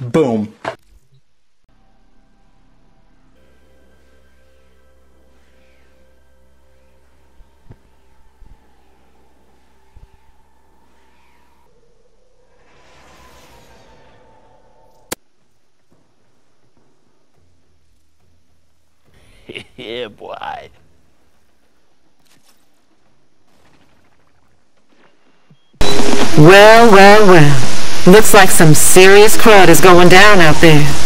Boom. yeah, boy. Well, well, well. Looks like some serious crud is going down out there.